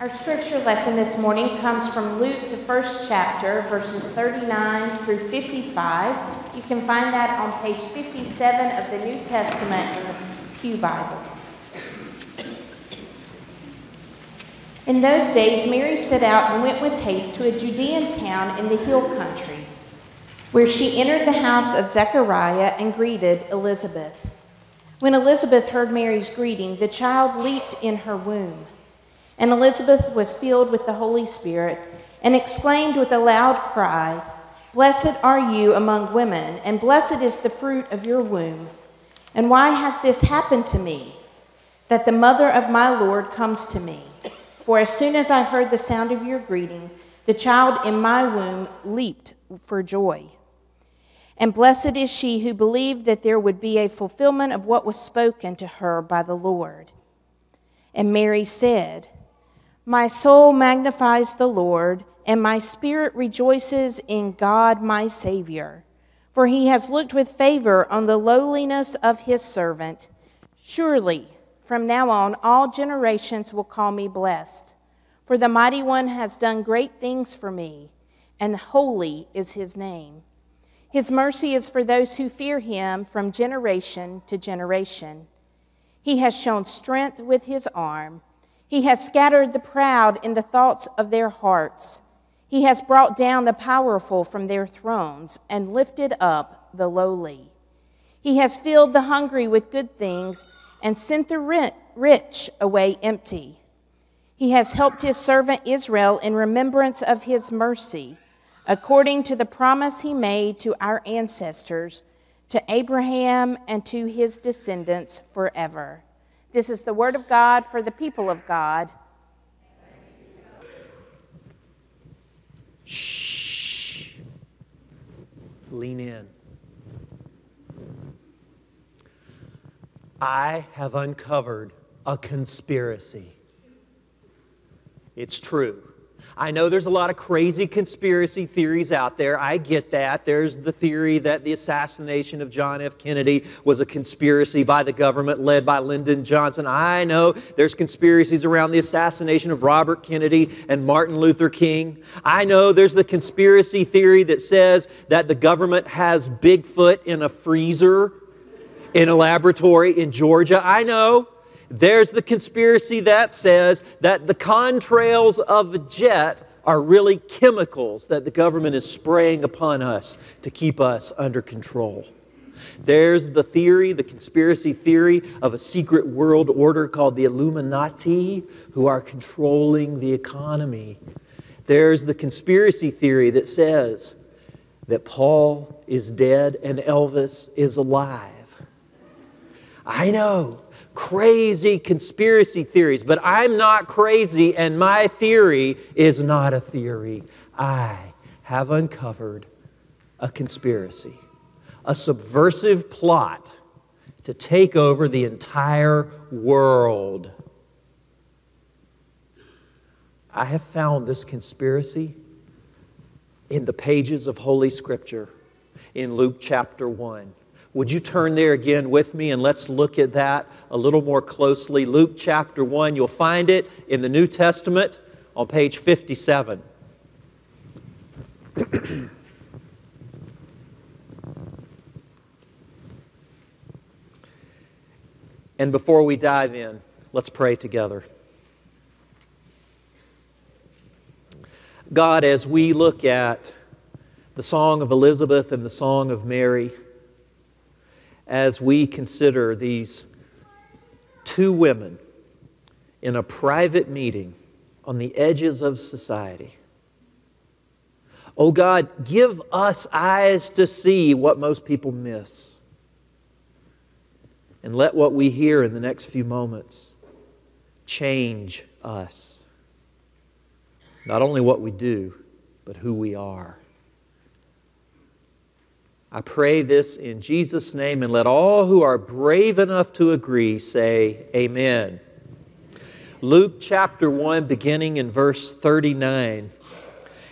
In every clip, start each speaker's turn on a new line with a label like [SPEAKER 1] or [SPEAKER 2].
[SPEAKER 1] Our scripture lesson this morning comes from Luke, the first chapter, verses 39 through 55. You can find that on page 57 of the New Testament in the Pew Bible. In those days, Mary set out and went with haste to a Judean town in the hill country, where she entered the house of Zechariah and greeted Elizabeth. When Elizabeth heard Mary's greeting, the child leaped in her womb. And Elizabeth was filled with the Holy Spirit and exclaimed with a loud cry, Blessed are you among women, and blessed is the fruit of your womb. And why has this happened to me, that the mother of my Lord comes to me? For as soon as I heard the sound of your greeting, the child in my womb leaped for joy. And blessed is she who believed that there would be a fulfillment of what was spoken to her by the Lord. And Mary said, my soul magnifies the Lord, and my spirit rejoices in God my Savior, for he has looked with favor on the lowliness of his servant. Surely, from now on, all generations will call me blessed. For the mighty one has done great things for me, and holy is his name. His mercy is for those who fear him from generation to generation. He has shown strength with his arm. He has scattered the proud in the thoughts of their hearts. He has brought down the powerful from their thrones and lifted up the lowly. He has filled the hungry with good things and sent the rich away empty. He has helped his servant Israel in remembrance of his mercy, according to the promise he made to our ancestors, to Abraham and to his descendants forever. This is the word of God for the people of God.
[SPEAKER 2] Shh. Lean in. I have uncovered a conspiracy. It's true. I know there's a lot of crazy conspiracy theories out there. I get that. There's the theory that the assassination of John F. Kennedy was a conspiracy by the government led by Lyndon Johnson. I know there's conspiracies around the assassination of Robert Kennedy and Martin Luther King. I know there's the conspiracy theory that says that the government has Bigfoot in a freezer in a laboratory in Georgia. I know. There's the conspiracy that says that the contrails of a jet are really chemicals that the government is spraying upon us to keep us under control. There's the theory, the conspiracy theory of a secret world order called the Illuminati who are controlling the economy. There's the conspiracy theory that says that Paul is dead and Elvis is alive. I know crazy conspiracy theories, but I'm not crazy, and my theory is not a theory. I have uncovered a conspiracy, a subversive plot to take over the entire world. I have found this conspiracy in the pages of Holy Scripture in Luke chapter 1. Would you turn there again with me and let's look at that a little more closely? Luke chapter 1, you'll find it in the New Testament on page 57. and before we dive in, let's pray together. God, as we look at the song of Elizabeth and the song of Mary, as we consider these two women in a private meeting on the edges of society. Oh God, give us eyes to see what most people miss. And let what we hear in the next few moments change us. Not only what we do, but who we are. I pray this in Jesus' name, and let all who are brave enough to agree say, Amen. Luke chapter 1, beginning in verse 39.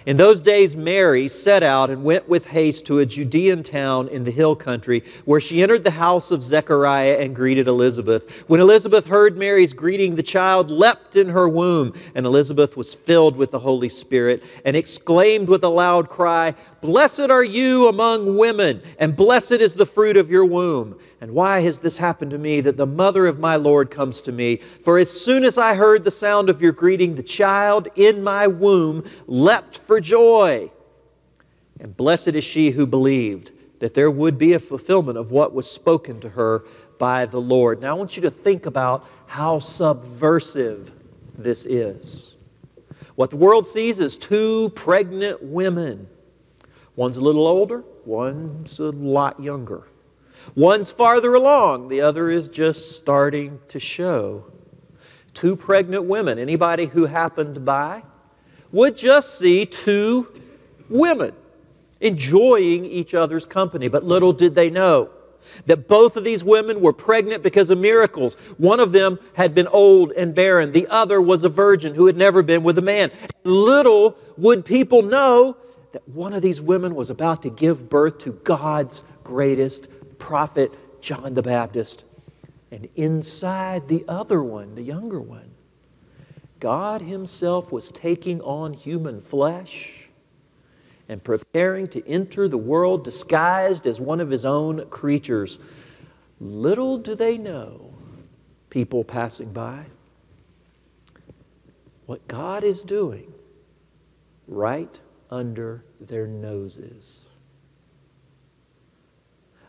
[SPEAKER 2] In those days, Mary set out and went with haste to a Judean town in the hill country, where she entered the house of Zechariah and greeted Elizabeth. When Elizabeth heard Mary's greeting, the child leapt in her womb, and Elizabeth was filled with the Holy Spirit and exclaimed with a loud cry, Blessed are you among women, and blessed is the fruit of your womb. And why has this happened to me that the mother of my Lord comes to me? For as soon as I heard the sound of your greeting, the child in my womb leapt for joy. And blessed is she who believed that there would be a fulfillment of what was spoken to her by the Lord. Now I want you to think about how subversive this is. What the world sees is two pregnant women. One's a little older, one's a lot younger. One's farther along, the other is just starting to show. Two pregnant women, anybody who happened by, would just see two women enjoying each other's company. But little did they know that both of these women were pregnant because of miracles. One of them had been old and barren, the other was a virgin who had never been with a man. Little would people know that one of these women was about to give birth to God's greatest prophet John the Baptist. And inside the other one, the younger one, God Himself was taking on human flesh and preparing to enter the world disguised as one of His own creatures. Little do they know, people passing by, what God is doing right under their noses.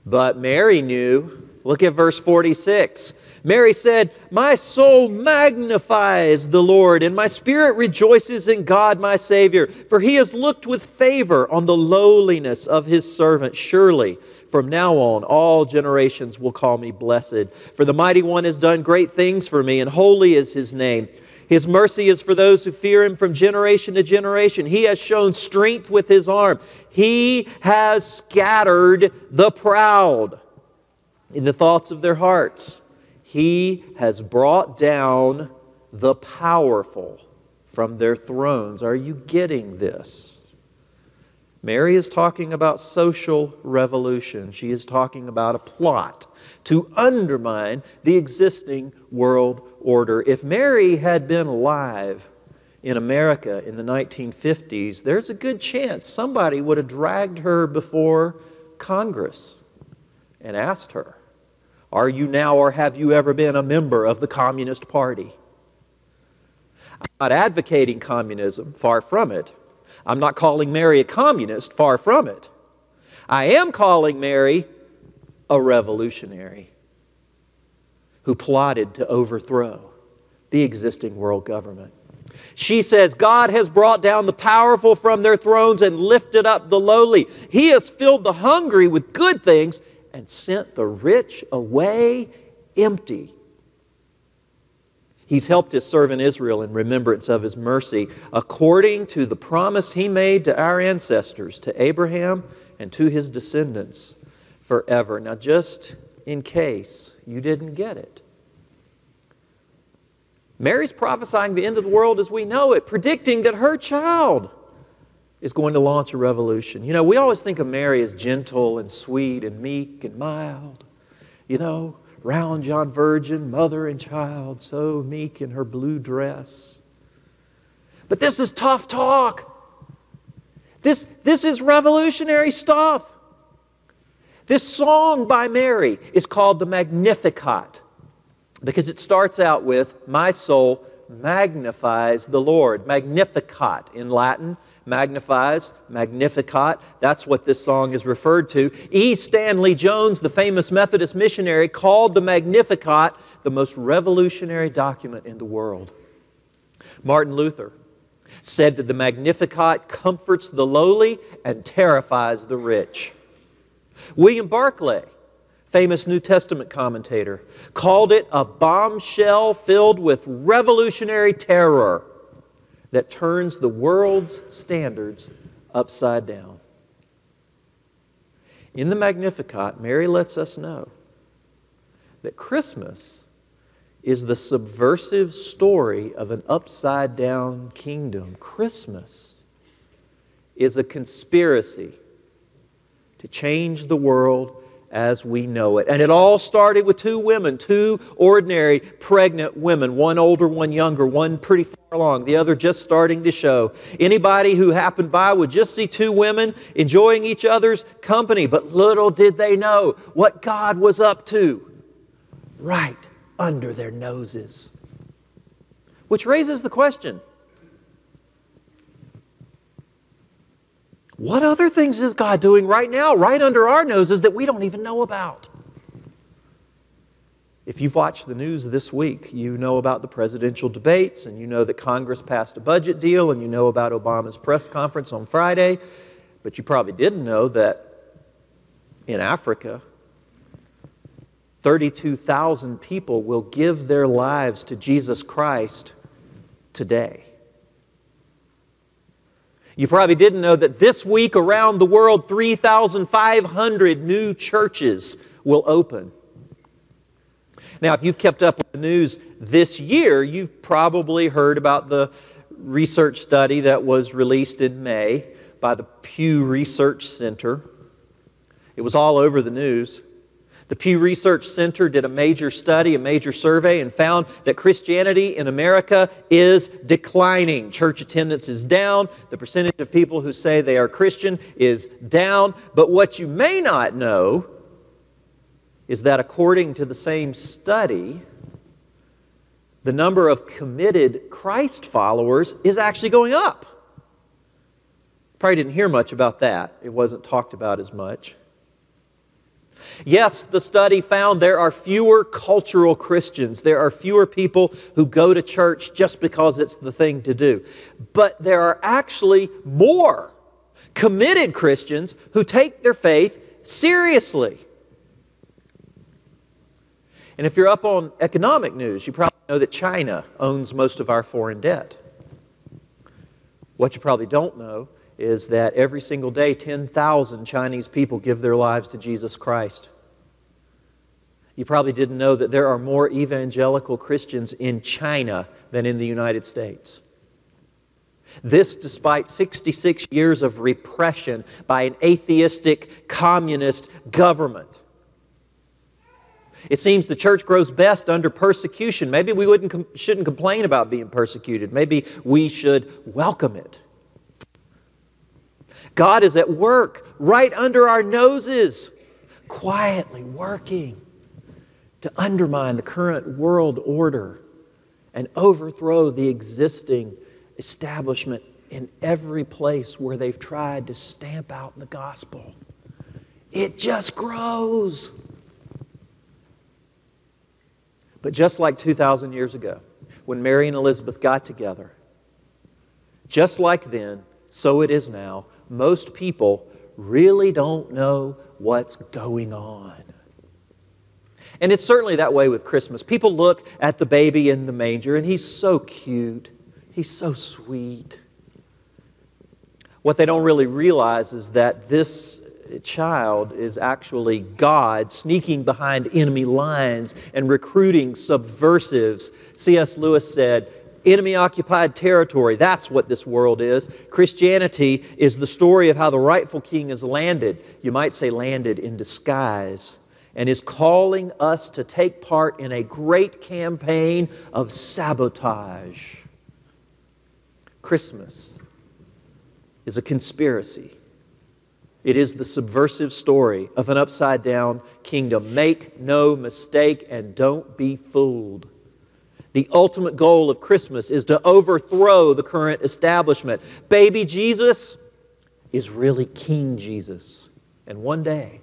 [SPEAKER 2] But Mary knew. Look at verse 46. Mary said, My soul magnifies the Lord, and my spirit rejoices in God my Savior, for he has looked with favor on the lowliness of his servant. Surely, from now on, all generations will call me blessed. For the mighty one has done great things for me, and holy is his name. His mercy is for those who fear him from generation to generation. He has shown strength with his arm. He has scattered the proud in the thoughts of their hearts. He has brought down the powerful from their thrones. Are you getting this? Mary is talking about social revolution. She is talking about a plot to undermine the existing world order. If Mary had been alive in America in the 1950s, there's a good chance somebody would have dragged her before Congress and asked her, Are you now or have you ever been a member of the Communist Party? I'm not advocating communism, far from it. I'm not calling Mary a communist, far from it. I am calling Mary a revolutionary who plotted to overthrow the existing world government. She says, God has brought down the powerful from their thrones and lifted up the lowly. He has filled the hungry with good things and sent the rich away empty. He's helped his servant Israel in remembrance of his mercy, according to the promise he made to our ancestors, to Abraham and to his descendants forever. Now, just in case you didn't get it, Mary's prophesying the end of the world as we know it, predicting that her child is going to launch a revolution. You know, we always think of Mary as gentle and sweet and meek and mild. You know, round John Virgin, mother and child, so meek in her blue dress. But this is tough talk. This, this is revolutionary stuff. This song by Mary is called the Magnificat because it starts out with, My soul magnifies the Lord. Magnificat in Latin magnifies, magnificat. That's what this song is referred to. E. Stanley Jones, the famous Methodist missionary, called the Magnificat the most revolutionary document in the world. Martin Luther said that the Magnificat comforts the lowly and terrifies the rich. William Barclay, famous New Testament commentator, called it a bombshell filled with revolutionary terror that turns the world's standards upside down. In the Magnificat, Mary lets us know that Christmas is the subversive story of an upside down kingdom. Christmas is a conspiracy to change the world as we know it. And it all started with two women, two ordinary pregnant women, one older, one younger, one pretty far along, the other just starting to show. Anybody who happened by would just see two women enjoying each other's company, but little did they know what God was up to right under their noses. Which raises the question What other things is God doing right now, right under our noses, that we don't even know about? If you've watched the news this week, you know about the presidential debates, and you know that Congress passed a budget deal, and you know about Obama's press conference on Friday, but you probably didn't know that in Africa, 32,000 people will give their lives to Jesus Christ today. You probably didn't know that this week around the world, 3,500 new churches will open. Now, if you've kept up with the news this year, you've probably heard about the research study that was released in May by the Pew Research Center. It was all over the news. The Pew Research Center did a major study, a major survey, and found that Christianity in America is declining. Church attendance is down. The percentage of people who say they are Christian is down. But what you may not know is that according to the same study, the number of committed Christ followers is actually going up. Probably didn't hear much about that. It wasn't talked about as much. Yes, the study found there are fewer cultural Christians. There are fewer people who go to church just because it's the thing to do. But there are actually more committed Christians who take their faith seriously. And if you're up on economic news, you probably know that China owns most of our foreign debt. What you probably don't know is that every single day 10,000 Chinese people give their lives to Jesus Christ. You probably didn't know that there are more evangelical Christians in China than in the United States. This despite 66 years of repression by an atheistic communist government. It seems the church grows best under persecution. Maybe we wouldn't, shouldn't complain about being persecuted. Maybe we should welcome it. God is at work right under our noses, quietly working to undermine the current world order and overthrow the existing establishment in every place where they've tried to stamp out the gospel. It just grows. But just like 2,000 years ago, when Mary and Elizabeth got together, just like then, so it is now, most people really don't know what's going on. And it's certainly that way with Christmas. People look at the baby in the manger, and he's so cute, he's so sweet. What they don't really realize is that this child is actually God sneaking behind enemy lines and recruiting subversives. C.S. Lewis said, enemy occupied territory. That's what this world is. Christianity is the story of how the rightful king has landed. You might say, landed in disguise, and is calling us to take part in a great campaign of sabotage. Christmas is a conspiracy. It is the subversive story of an upside down kingdom. Make no mistake and don't be fooled. The ultimate goal of Christmas is to overthrow the current establishment. Baby Jesus is really King Jesus. And one day,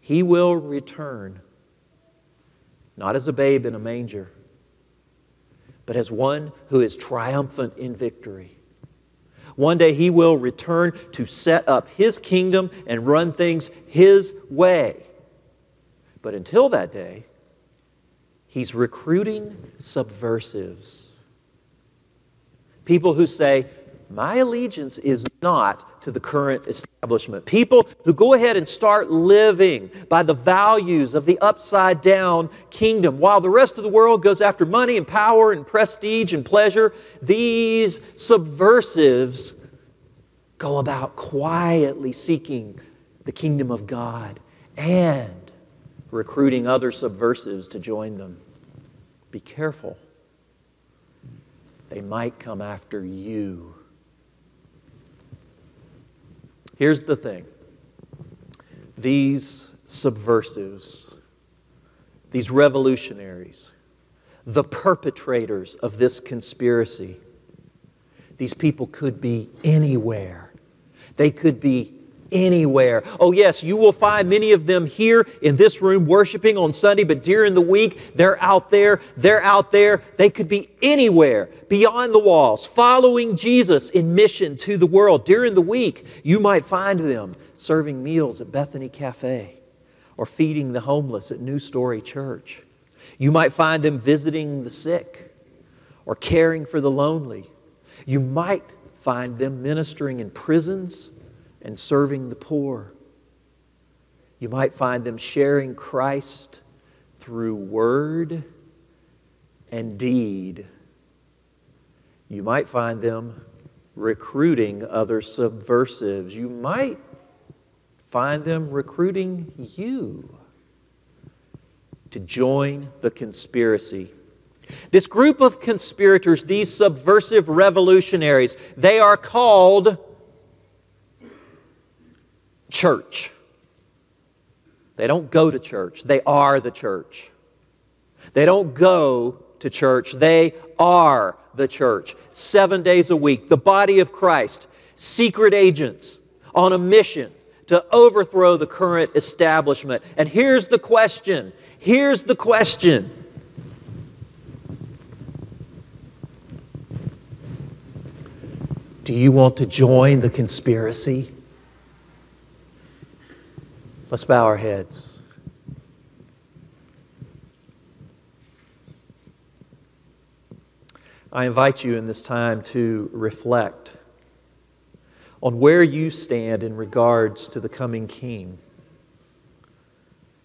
[SPEAKER 2] he will return, not as a babe in a manger, but as one who is triumphant in victory. One day he will return to set up his kingdom and run things his way. But until that day, He's recruiting subversives. People who say, my allegiance is not to the current establishment. People who go ahead and start living by the values of the upside down kingdom. While the rest of the world goes after money and power and prestige and pleasure, these subversives go about quietly seeking the kingdom of God and recruiting other subversives to join them. Be careful. They might come after you. Here's the thing these subversives, these revolutionaries, the perpetrators of this conspiracy, these people could be anywhere. They could be anywhere. Oh, yes, you will find many of them here in this room worshiping on Sunday, but during the week, they're out there, they're out there. They could be anywhere beyond the walls, following Jesus in mission to the world. During the week, you might find them serving meals at Bethany Cafe or feeding the homeless at New Story Church. You might find them visiting the sick or caring for the lonely. You might find them ministering in prisons and serving the poor. You might find them sharing Christ through word and deed. You might find them recruiting other subversives. You might find them recruiting you to join the conspiracy. This group of conspirators, these subversive revolutionaries, they are called church. They don't go to church, they are the church. They don't go to church, they are the church. Seven days a week, the body of Christ, secret agents on a mission to overthrow the current establishment. And here's the question here's the question. Do you want to join the conspiracy? Let's bow our heads. I invite you in this time to reflect on where you stand in regards to the coming king.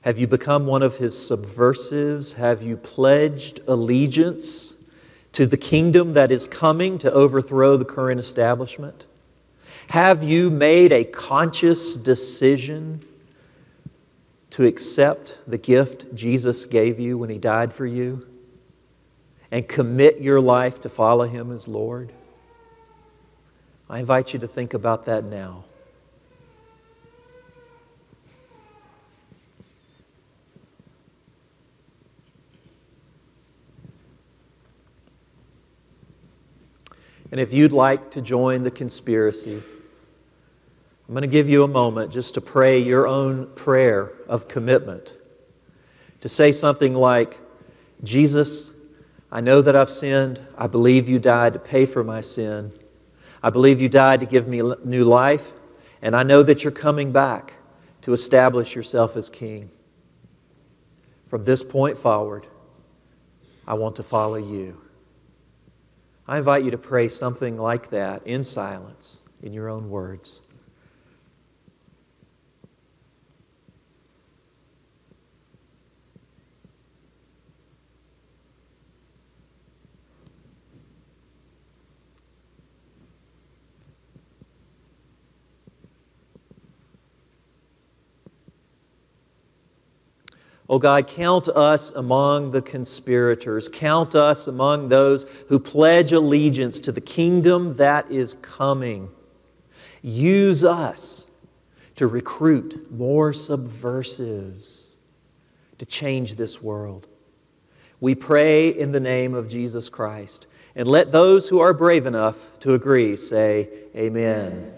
[SPEAKER 2] Have you become one of his subversives? Have you pledged allegiance to the kingdom that is coming to overthrow the current establishment? Have you made a conscious decision to accept the gift Jesus gave you when He died for you and commit your life to follow Him as Lord? I invite you to think about that now. And if you'd like to join the conspiracy, I'm going to give you a moment just to pray your own prayer of commitment. To say something like, Jesus, I know that I've sinned. I believe you died to pay for my sin. I believe you died to give me new life. And I know that you're coming back to establish yourself as king. From this point forward, I want to follow you. I invite you to pray something like that in silence, in your own words. Oh God, count us among the conspirators. Count us among those who pledge allegiance to the kingdom that is coming. Use us to recruit more subversives to change this world. We pray in the name of Jesus Christ. And let those who are brave enough to agree say, Amen.